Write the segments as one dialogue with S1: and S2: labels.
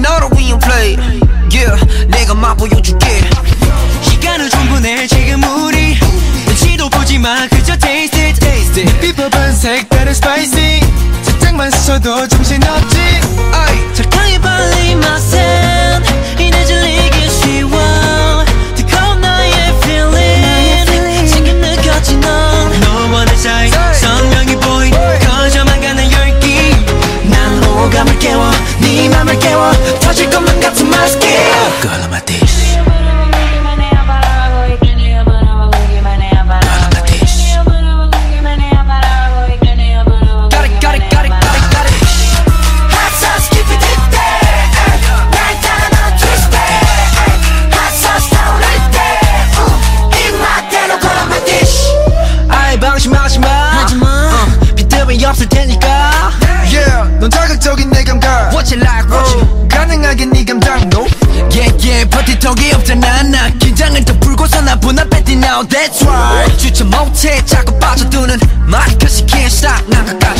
S1: 너를 위한 play. Yeah 내가 맛보여줄게.
S2: 시간을 충분해 지금 우리. 눈치도 보지마 그저 taste it. Taste it. 비법은 색다른 spicy. 살짝만 스쳐도 정신없지
S1: twist it Hot sauce 타오를 때 uh, 입맛대로 걸어 my dish 아이 방심하지 마 어, 비틈이 없을 테니까
S3: Yeah, 넌 자극적인
S1: 턱이 없잖아. 나 긴장을 더 풀고서 나 분할했지 now that's right. 주체 못해 자꾸 빠져드는 can't stop 난 끝까지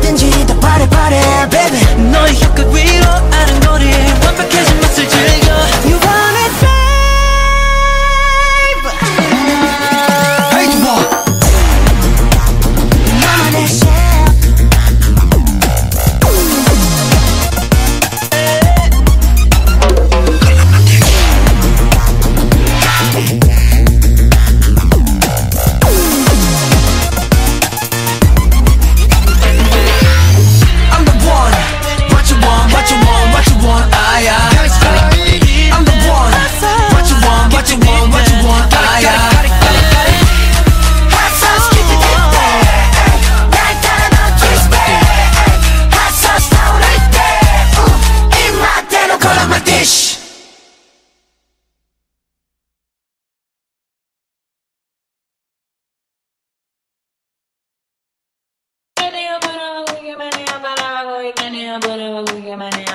S4: 얼마든지 더 바래 바래 baby.
S2: 너의 혀끝 위로 아는 완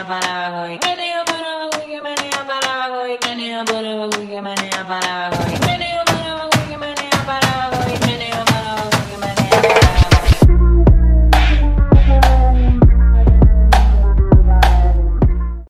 S1: para abajo y que menea para abajo y que menea para abajo